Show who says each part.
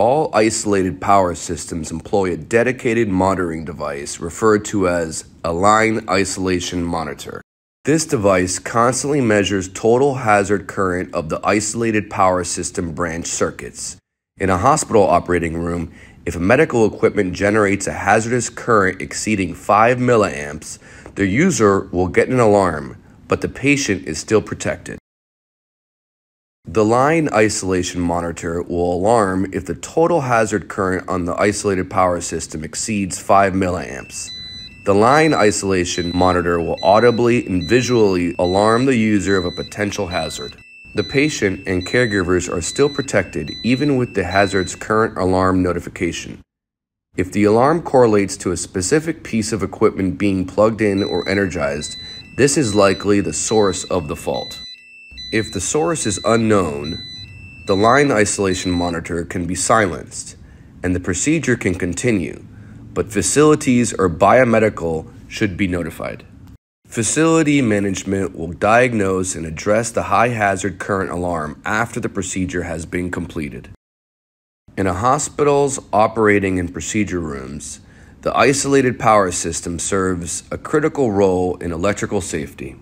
Speaker 1: All isolated power systems employ a dedicated monitoring device referred to as a line isolation monitor. This device constantly measures total hazard current of the isolated power system branch circuits. In a hospital operating room, if a medical equipment generates a hazardous current exceeding 5 milliamps, the user will get an alarm, but the patient is still protected. The line isolation monitor will alarm if the total hazard current on the isolated power system exceeds 5 milliamps. The line isolation monitor will audibly and visually alarm the user of a potential hazard. The patient and caregivers are still protected even with the hazard's current alarm notification. If the alarm correlates to a specific piece of equipment being plugged in or energized, this is likely the source of the fault. If the source is unknown, the line isolation monitor can be silenced and the procedure can continue but facilities or biomedical should be notified. Facility management will diagnose and address the high hazard current alarm after the procedure has been completed. In a hospital's operating and procedure rooms, the isolated power system serves a critical role in electrical safety.